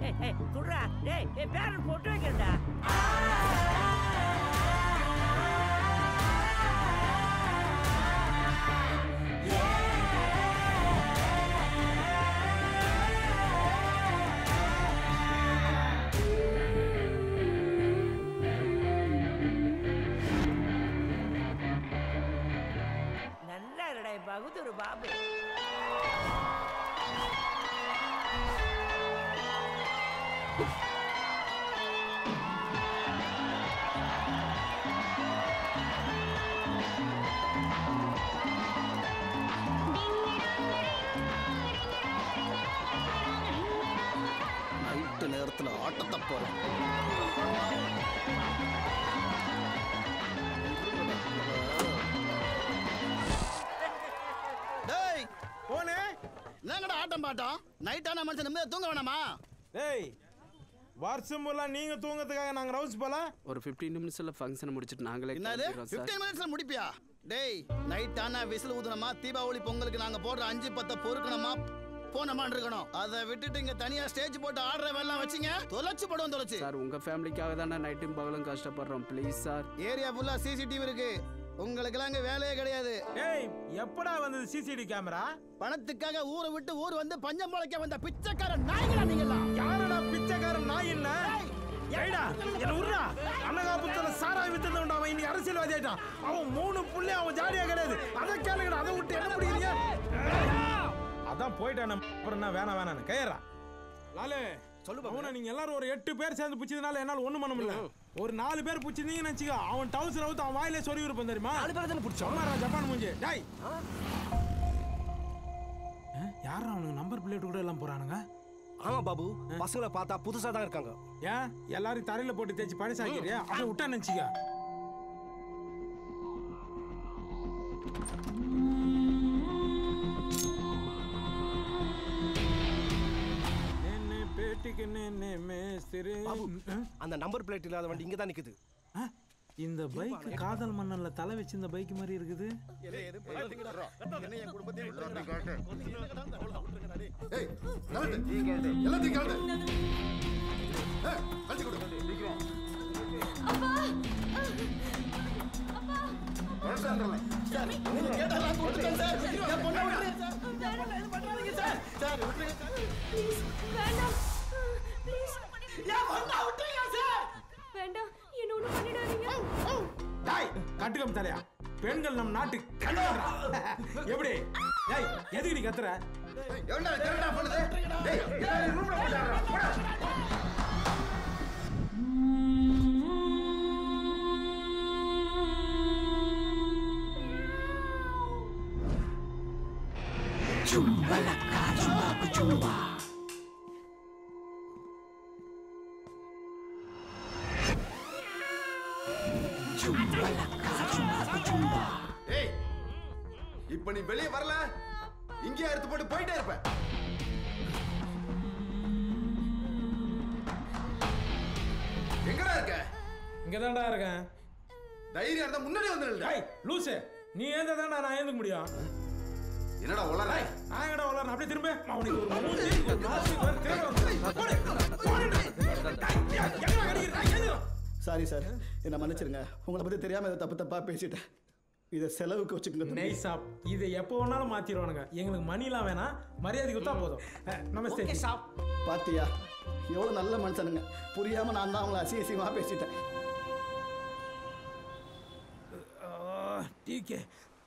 ஏய் குடுறா டேய் என் பேரன் போட்டு வைக்கிறடா. பகுதூர் பாபு. ஆட்டத்தை போறேன் டேய் போனே. என்னங்கடா ஆட்டம் பாட்டம்? நைட் ஆன மனுஷன் நிம்மதியா தூங்க வேணாமா? டேய் வருஷம் ஃபுல்லாக நீங்கள் தூங்கறதுக்காக நாங்கள் ரவுஸ் போல? ஒரு ஃபிஃப்டீன் நிமிஷத்தில் ஃபங்க்ஷனை முடிச்சுட்டு நாங்களே என்னது? கிளம்பிடுறோம் சார். 15 மினிட்ஸ்ல முடிப்பியா? டேய் நைட் ஆனா விசில் ஊதுனமா தீபாவளி பொங்கலுக்கு நாங்க போடுற அஞ்சு பத்த பொறுக்கணுமா? போனமான் இருக்கணும் அதை விட்டுட்டு இங்க தனியா ஸ்டேஜ் போட்டு ஆடுற வேலாம் வச்சீங்க. தொலைச்சு படுவோம் தொலைச்சு. சார் உங்கள் ஃபேமிலிக்காக தானே நைட்டும் பகலும் கஷ்டப்படுறோம். ப்ளீஸ் சார் ஏரியா ஃபுல்லா சிசிடிவி இருக்கு. உங்களுக்கெல்லாம் இங்க வேலையே கிடையாது. ஏய் எப்படா வந்தது சிசிடி கேமரா பணத்துக்காக ஊரை விட்டு ஊர் வந்து பஞ்சம் முளைக்க வந்த பிச்சைக்கார நாய்களா நீங்களா யாரடா பிச்சைக்காரன் நாய் என்ன? ஏடா என்ன உர்றா அன்னகாபுத்தல சாராய் வித்துட்டு அவன் இன்னைக்கு அரசியல்வாதி ஆயிட்டான். அவன் மூணு புள்ளி அவன் ஜாலியா கிடையாது. அதை கேளுங்கடா அதை விட்டு என்ன பிடிக்கிறீங்க அதான் போயிட்டான். அப்புறம் என்ன வேணாம் வேணாம் கையறா லாலே சொல்லு அவனை நீங்க எல்லாரும் ஒரு எட்டு பேர் சேர்ந்து பிடிச்சதுனால என்னால ஒண்ணும் பண்ண முடியல. ஒரு நாலு பேர் பிடிச்சிருந்தீங்கன்னு வச்சுக்கோ அவன் டவுசர் அவுத்து அவன் வாயிலே சொருவி இருப்பான் தெரியுமா? நாலு பேர் தானே பிடிச்சோம். ஜப்பான் மூஞ்சி. டேய். யாரா அவனுக்கு நம்பர் பிளேட் கூட எல்லாம் போறானுங்க? ஆமா பாபு. பசங்களை பார்த்தா புதுசா தான் இருக்காங்க. ஏன் எல்லாரும் தரையில போட்டு தேய்ச்சி பழசாக்கிறியா அதை விட்டா நினைச்சிக்க மேஸ்திரி அந்த நம்பர் பிளேட் இல்லாத வண்டி இங்க தான் நிக்குது இந்த பைக் காதல் மன்னன்ல தலை வச்சு இந்த பைக் மாதிரி இருக்குது? கலந்து வேண்டாம். என்ன ஒண்ணு பண்ணிடாதீங்க. டாய் கட்டுக்கம் தலையா? பெண்கள் நம் நாட்டு எப்படி? டேய் எதுக்கு நீ கத்துற? எவன்டா திருடா பண்ணுது? டேய், எல்லாரும் room ல போட்டு ஆடுறா. போடா. இப்ப நீ வெளியே வரல இங்கேயே எடுத்து போட்டு போயிட்டே இருப்ப எங்கடா இருக்க இங்க தான்டா இருக்கேன் தைரியம் இருந்தா முன்னாடி வந்து நில்லுடா. டேய் லூசு நீ ஏந்த தான்டா நான் ஏந்துக்க முடியும் என்னடா உளற நான் எங்கடா வளரணும் அப்படியே திரும்ப அவனுக்கு ஒரு மூஞ்சி, ஒரு நாசி, ஒரு திரும்ப. போடு, போடு. டேய், எங்கடா கடிக்கிறா? ஏந்திரா. சாரி சார் என்ன மன்னிச்சிருங்க உங்களை பத்தி தெரியாம தப்பு தப்பா பேசிட்டேன் இதை செலவுக்கு வச்சுக்கோங்க நைஸ் ஆப் இதை எப்போ வேணாலும் மாத்திடுவானுங்க எங்களுக்கு மணிலாம் வேணாம் மரியாதை கொடுத்தா போதும். நமஸ்தே பாத்தியா எவ்வளவு நல்ல மனுஷனுங்க. புரியாம நான் தான் அவங்கள அசிங்க பேசிட்டேன். Decay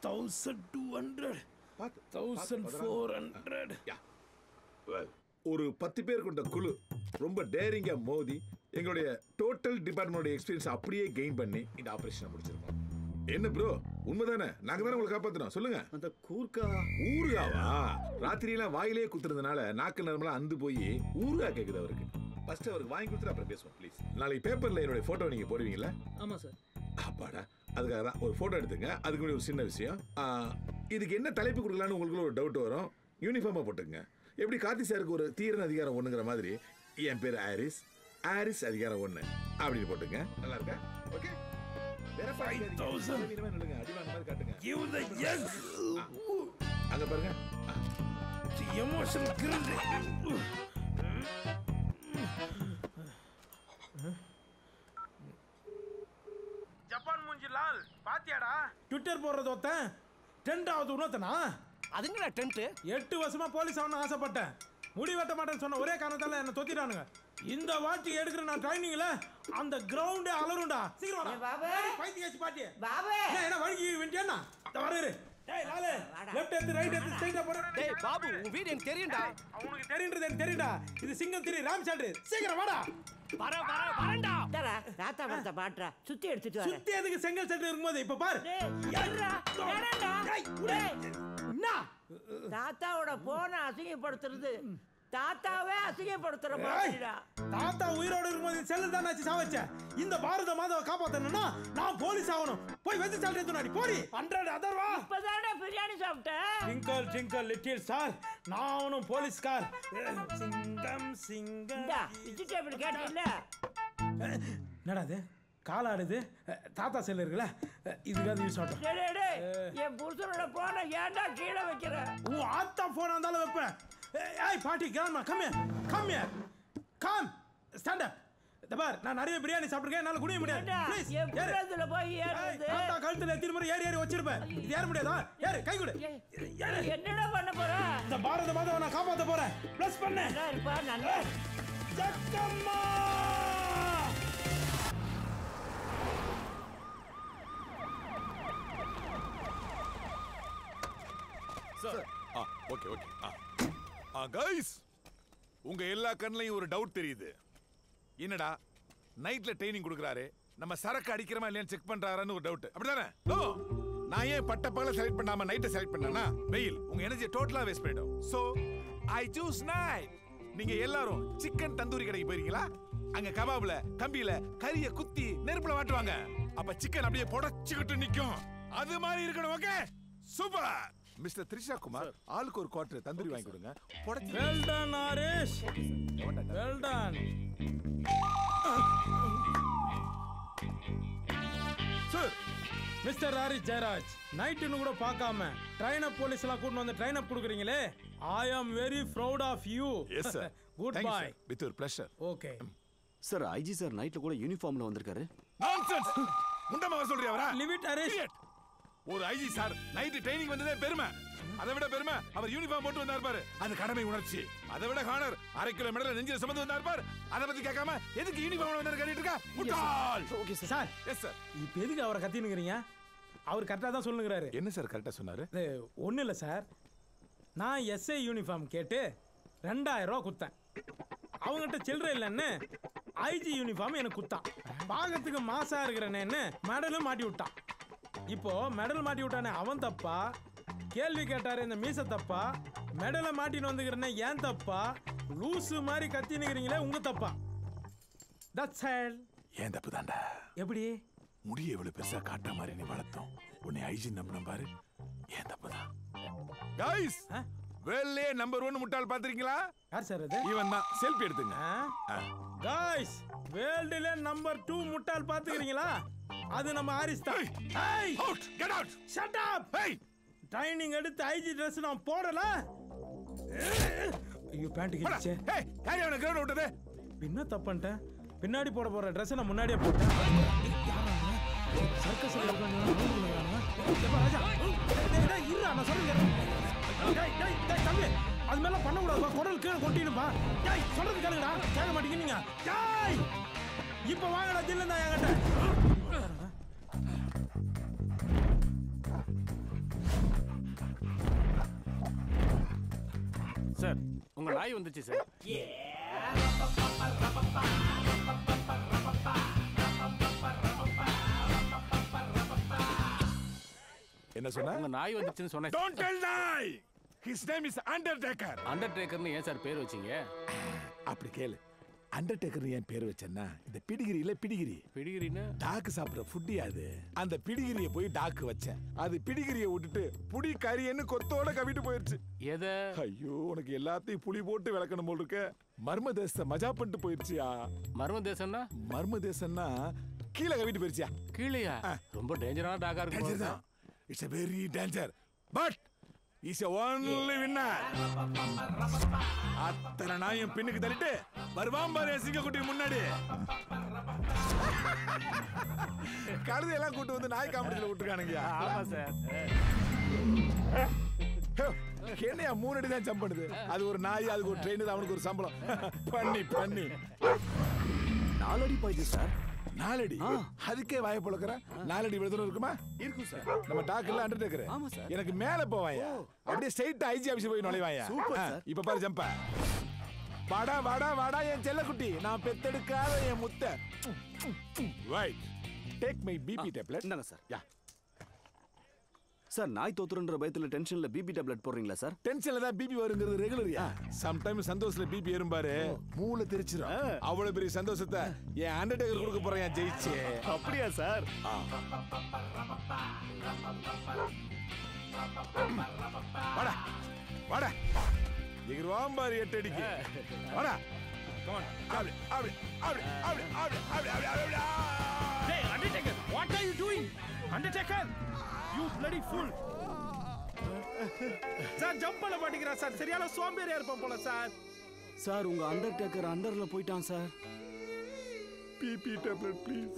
thousand two hundred thousand four hundred ஒரு பத்து பேர் கொண்ட குழு ரொம்ப டேரிங்கா மோதி எங்களுடைய டோட்டல் டிபார்ட்மெண்டோட எக்ஸ்பீரியன்ஸ் அப்படியே கெயின் பண்ணி இந்த ஆபரேஷனை முடிச்சிருக்கோம். என்ன ப்ரோ உண்மைதானே? நாங்க தானே உங்களை காப்பாத்துறோம். சொல்லுங்க. அந்த கூர்க்கா ஊறுகாவா? ராத்திரியெல்லாம் வாயிலே குத்துறதுனால நாக்கு நரம்பெல்லாம் அந்து போய் ஊறுகா கேக்குது அவருக்கு. ஃபர்ஸ்ட் அவருக்கு வாங்கி கொடுத்துட்டு அப்புறம் பேசுவோம் ப்ளீஸ் நாளைக்கு பேப்பர்ல என்னுடைய போட்டோ நீங்க போடுவீங்களா ஆமா சார் அப்பாடா. அதுக்காக தான் ஒரு போட்டோ எடுத்துங்க. அதுக்கு முன்னாடி ஒரு சின்ன விஷயம். இதுக்கு என்ன தலைப்பு கொடுக்கலான்னு உங்களுக்கு ஒரு டவுட் வரும். யூனிஃபார்மாக போட்டுங்க எப்படி கார்த்தி சாருக்கு ஒரு தீரன் அதிகாரம் ஒண்ணுங்கிற மாதிரி? என் பேர் ஆரிஸ் ஆரிஸ் அதிகாரம் ஒண்ணு. அப்படின்னு போட்டுங்க நல்லா இருக்கா? ஓகே எமோஷன் ஜப்பான் மூஞ்சி லால் பாத்தியாடா? ட்விட்டர் போடுறது ஒருத்தன் டென்ட் ஆகுது இன்னொருத்தனா? அதுங்களா டென்ட் எட்டு வருஷமா போலீஸ் ஆகணும்னு ஆசைப்பட்டேன். முடி வெட்ட மாட்டேன்னு சொன்ன ஒரே காரணத்தால என்ன தொத்திட்டானுங்க. இந்த வாட்டி எடுக்கிற நான் ட்ரைனிங்ல அந்த கிரவுண்டே அலரும்டா. சீக்கிரம் வாடா. பைத்தியக்காரச்சி பாட்டி. பாபு. என்ன என்ன வழுக்கி வேண்டியன்னா வர இரு. டேய் லாலே. லெஃப்ட் எடுத்து ரைட் எடுத்து ஸ்ட்ரைட்டா போற டேய் பாபு உன் வீடு எனக்கு தெரியும்டா. அவனுக்கு தெரியுன்றது எனக்கு தெரியும்டா. இது சிங்கம் திரி ராம் சீக்கிரம் வாடா. வர வர வரண்டா இந்தாடா, தாத்தா படத்தை பாட்டுறா. சுத்தி எடுத்துட்டு வரேன். சுத்தி எதுக்கு செங்கல் செட்டு இருக்கும்போது? இப்ப பாரு. டேய், உடு. டேய், என்ன? தாத்தாவோட போனை அசிங்கப்படுத்துறது. தாத்தாவே அசிங்கப்படுத்துற மாதிரிடா. தாத்தா உயிரோட இருக்கும்போது செல்லு தான் வச்சு சாவச்ச? இந்த பாரத மாதாவை காப்பாத்தணும்னா நான் போலீஸ் ஆகணும். போய் வெச்சு சால்ட் எடுத்து போடி. ஹண்ட்ரட் அதர்வா. இப்பதானே பிரியாணி சாப்பிட்டேன் டிங்கல் டிங்கல் லிட்டில் சார். நானும் போலீஸ்கார் சிங்கம் சிங்கம். இந்தா வெஜிடபிள் கேட்டீங்கல்ல என்னடா இது? காலாடுது. தாத்தா செல்லு இருக்குல்ல? இதுக்காவது யூஸ் டேய், என் புருஷனோட போனை ஏன்டா கீழே வைக்கிற? உன் ஆத்தா போனா இருந்தாலும் வைப்பேன். ஏய், பாட்டி கிராம கம்மிய கம்மிய கம் ஸ்டாண்ட் அப் இந்த பார் நான் நிறைய பிரியாணி சாப்பிட்டுருக்கேன். என்னால குடிய முடியாது. ப்ளீஸ் புறத்துல போய் ஏறுறது தாத்தா கழுத்துல எத்தனை முறை ஏறி ஏறி வச்சிருப்பேன். இது ஏற முடியாதா? ஏறு கை கொடு. ஏறு என்னடா பண்ண போற? இந்த பாரத மாதாவை நான் காப்பாத்த போறேன். ப்ளஸ் பண்ணு. நல்லா இருப்பா நல்லா ஜக்கம்மா! சார் ஆ ஓகே ஓகே ஆ கைஸ் உங்க எல்லா கண்ணையும் ஒரு டவுட் தெரியுது. என்னடா நைட்ல ட்ரைனிங் கொடுக்குறாரு நம்ம சரக்கு அடிக்கிறமா இல்லையான்னு செக் பண்றாரான்னு ஒரு டவுட் அப்படிதானே? ஓ நான் ஏன் பட்ட பகல செலக்ட் பண்ணாம நைட்டை செலக்ட் பண்ணனா வெயில் உங்க எனர்ஜி டோட்டலா வேஸ்ட் பண்ணிடும் சோ ஐ சூஸ் நைட் நீங்க எல்லாரும் சிக்கன் தந்தூரி கடைக்கு போயிருக்கீங்களா? அங்க கபாப்ல கம்பியில கறிய குத்தி நெருப்புல வாட்டுவாங்க. அப்ப சிக்கன் அப்படியே புடச்சுக்கிட்டு நிக்கும். அது மாதிரி இருக்கணும் okay super mister Trisha Kumar ஆளுக்கு ஒரு குவார்டர் தந்தூரி வாங்கி கொடுங்க. புடச்சு well done Aarish well done sir. Mister Harris Jayaraj நைட்டுன்னு கூட பார்க்காம ட்ரைன் அப் போலீஸ் எல்லாம் கூட்டு வந்து train up கொடுக்குறீங்களே? I am very proud of you yes sir good bye with ஒரு pleasure okay sir IG sir நைட்ல கூட யூனிஃபார்ம்ல வந்திருக்காரு. நான்சென்ஸ் முண்டமா சொல்றியா அவரா? ஹாரிஸ் Idiot. ஒரு ஐஜி சார் நைட் ட்ரைனிங் வந்ததே பெருமை. அதை விட பெருமை அவர் யூனிஃபார்ம் போட்டு வந்தார் பாரு. அது கடமை உணர்ச்சி. அதை விட ஹானர் அரை கிலோ மெடல் நெஞ்சில சுமந்து வந்தார் பாரு. அதை பத்தி கேட்காம எதுக்கு யூனிஃபார்ம் வந்தாரு கேட்டுட்டு இருக்கா? முட்டாள் ஓகே சார் எஸ் சார் இப்போ எதுக்கு அவரை கத்தினுங்கிறீங்க அவர் கரெக்டாக தான் சொல்லுங்கிறாரு என்ன சார் கரெக்டா சொன்னாரு? ஒன்றும் இல்லை சார் நான் எஸ்ஐ யூனிஃபார்ம் கேட்டு ரெண்டாயிரம் ரூபா கொடுத்தேன் அவங்ககிட்ட சில்லறை இல்லைன்னு ஐஜி யூனிஃபார்ம் எனக்கு கொடுத்தான் பாகத்துக்கு மாசா இருக்கிறேன்னு மெடலும் மாட்டி விட்டான். இப்போ மெடல் மாட்டி விட்டானே அவன் தப்பா? கேள்வி கேட்டாரு இந்த மீச தப்பா? மெடலை மாட்டின்னு வந்துக்கிறேனே ஏன் தப்பா? லூசு மாதிரி கத்தினுக்கிறீங்களே உங்க தப்பா? தட்ஸ் ஆல் ஏன் தப்பு தாண்டா எப்படி? முடிய எவ்வளவு பெருசா காட்ட மாதிரி நீ வளர்த்தோம். உன்னை ஐஜி நம்பின பாரு. ஏன் தப்பு தான் கைஸ் வெள்ளே நம்பர் ஒன் முட்டாள் பாத்திருக்கீங்களா யார் சார் அது? இவன் தான் செல்ஃபி எடுத்துங்க. காய்ஸ் வேர்ல்டுல நம்பர் டூ முட்டாள் பாத்துக்கிறீங்களா அது நம்ம ஹாரிஸ் தான். ஏய் Out! Get out! Shut up Hey! Training எடுத்து ஐஜி Dress நான் போடல. ஐயோ பேண்ட். கிழிச்சே Hey! யார் அவனை கிரவுண்ட் விட்டது? என்ன தப்புன்ட்டேன் பின்னாடி போட போற Dress நான் முன்னாடியே போட்டேன். சர்க்கஸ்ல ராஜா? இருடா, நான் சொல்றது டேய், டேய், டேய், தம்பி, அது பண்ணக்கூடாதுப்பா குடல் கீழே கொட்டினுப்பா டேய் சொல்றது கேளுங்கடா கேட்க மாட்டேங்கிறீங்க டேய் இப்ப வாங்கடா தில்லுந்தா என்கிட்ட. சார் உங்க நாய் வந்துச்சு சார். என்ன சொன்ன? உங்க நாய் வந்துச்சுன்னு சொன்னேன். டோன்ட் டெல் நாய்! ஹிஸ் நேம் இஸ் அண்டர்டேக்கர் அண்டர்டேக்கர்னு ஏன் சார் பேர் வச்சீங்க? அப்படி கேளு. அண்டர்டேக்கர் ஏன் பேர் வச்சேன்னா இந்த பிடிகிரியில பிடிகிரி. பிடிக்கிறீன்னு டாக்கு சாப்பிடுற ஃபுட்டி அது. அந்த பிடிகிரிய போய் டாக்கு வச்சேன். அது பிடிகிரிய விட்டுட்டு புடி கறின்னு கொத்தோட கவிட்டு போயிருச்சு. எதை? ஐயோ உனக்கு எல்லாத்தையும் புளி போட்டு விளக்கணும் போல் இருக்க. மர்ம தேசத்தை மஜா பண்ணிட்டு போயிருச்சியா? மர்ம தேசம்னா? மர்ம தேசம்னா கீழே கவிட்டு போயிருச்சியா? கீழையா? ரொம்ப டேஞ்சரான டாக்கா இருக்கு it's a very danger but is only winner அத்தனை நாயும் பின்னுக்கு தள்ளிட்டு வருவான் பாரு சிங்கக்குட்டி முன்னாடி. கழுதையெல்லாம் கூட்டு வந்து நாய் காமெடியில் விட்டுருக்கானுங்க. ஆமா சார். என்னையா மூணு அடி தான் ஜம்ப் பண்ணுது? அது ஒரு நாய் அதுக்கு ஒரு ட்ரெயின் அவனுக்கு ஒரு சம்பளம். பண்ணி பண்ணி. நாலடி பாய்து சார். நாலடி. அதுக்கே வாய பழக்கிற நாலடி விழுதும் இருக்குமா? இருக்கும் சார். நம்ம டாக்ல அண்டர்டேக்கர் ஆமா சார். எனக்கு மேல போவாயா அப்படியே ஸ்ட்ரைட்டா ஐஜி ஆபீஸ் போய் நுழைவாயா. இப்ப பாரு ஜம்பா. வாடா வாடா வாடா என் செல்லக்குட்டி. நான் பெத்தெடுக்காத என் முத்த. Right take my BP tablet sir. Yeah. Sir நாய் தோத்துறன்ற பயத்துல டென்ஷன்ல பிபி டேப்லெட் போடுறீங்களா சார்? டென்ஷன்ல தான் பிபி வருங்கிறது ரெகுலரியா சம்டைம் சந்தோஷத்துல பிபி ஏறும் பாரு. மூளை தெரிச்சிரும் அவ்வளவு பெரிய சந்தோஷத்தை என் அண்டர்டேக்கர் கொடுக்க போறேன் ஜெயிச்சு. அப்படியா சார்? வாடா வாடா. எகிருவான் பாரு எட்டு அடிக்கு. வாடா. On. அப்படி அப்படி அப்படி அப்படி அப்படி அப்படி அப்படி அப்படி Hey, Undertaker, what are you doing? Undertaker, you bloody fool. Sir jump பண்ண மாட்டேங்கிறா சார் சரியான சோம்பேறியா இருப்பான் போல சார் சார் உங்க அண்டர்டேக்கர் அண்டர்ல போயிட்டான் சார் பிபி டேப்லெட் ப்ளீஸ்